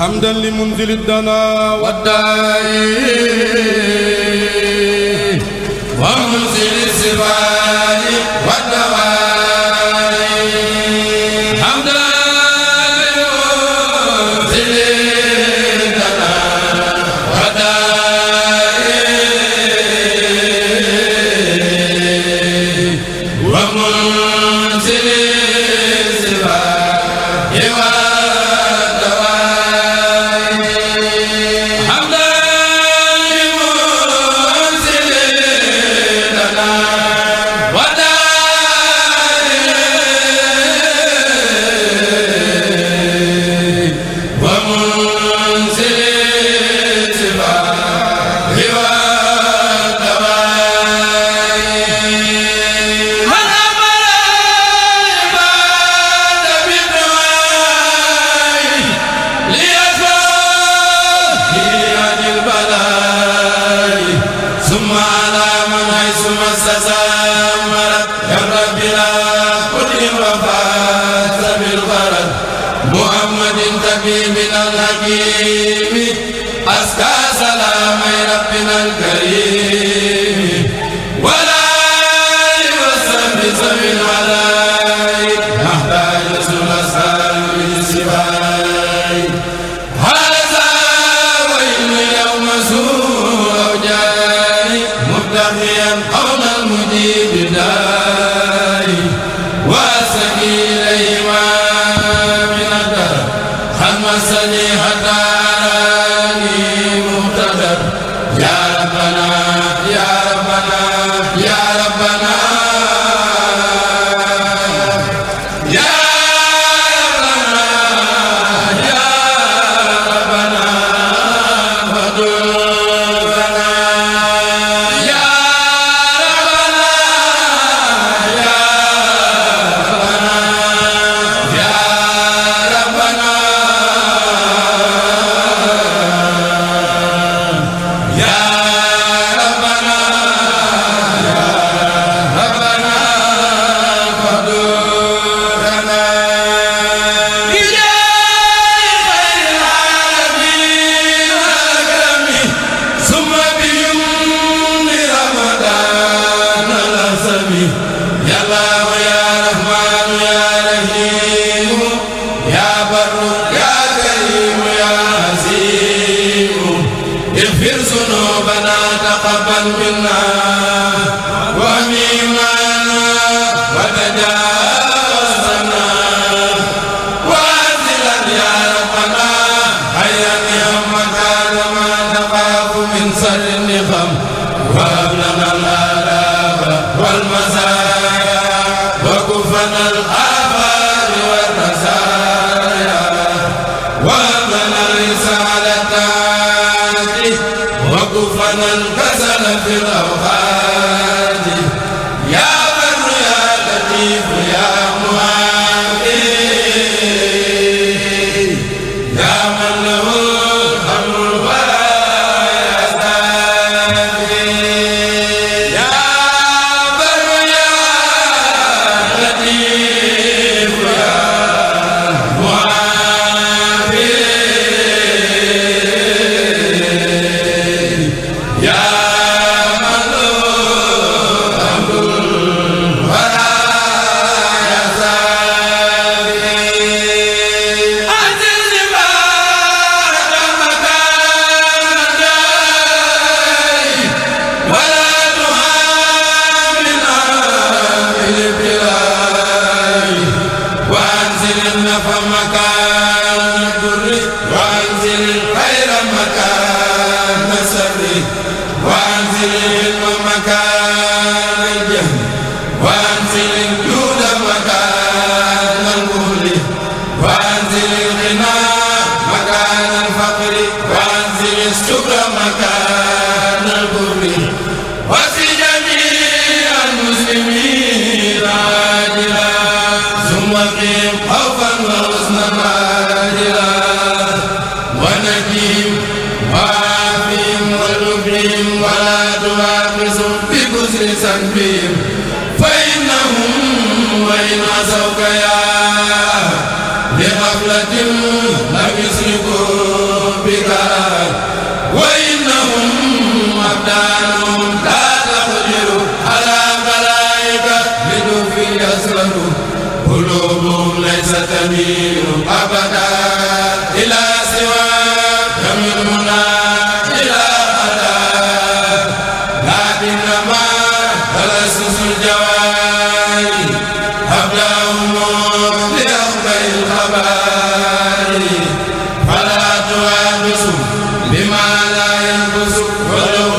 حمدا لمنزل الدنا والداعي ومنزل السباع والدواء Amen. من ونجيهم وعافهم ولبهم ولا تواخذهم بكسر سنبهم فإنهم وإن عزوك يا لغفلة لم يسركوا بك. وإنهم أبدانهم لا تقدر على ملائكة لتوفي يسرهم قلوبهم ليست تميل أبدا. Brother,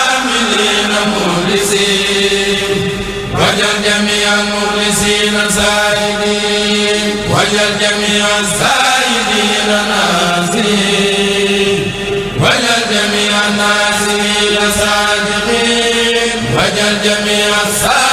المخلصين واجعل جميع المخلصين سائلين واجعل جميع السائلين ناصرين واجعل جميع الناصرين صادقين واجعل جميع الصادقين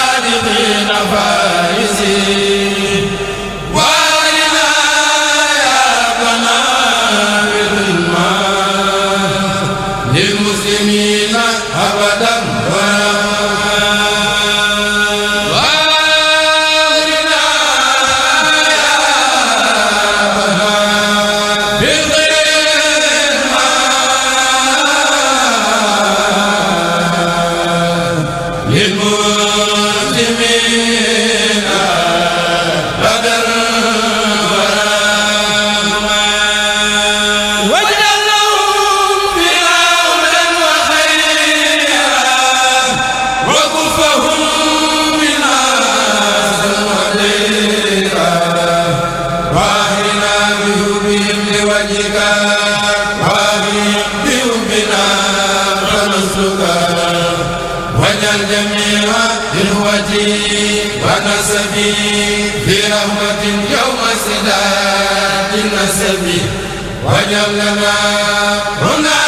في رهبة يوم سداد النسب وجلنا هنا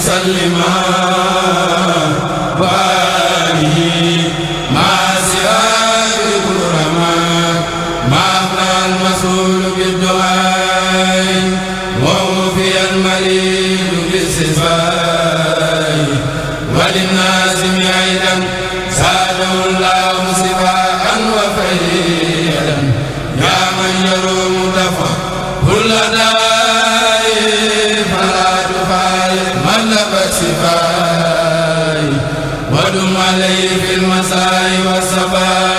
سلما وآله مع سراج الكرماء مع المسؤول بالدعاء ووفي المريض بالصفاء وللناس الشفاء ودم عليه في المساء والصباح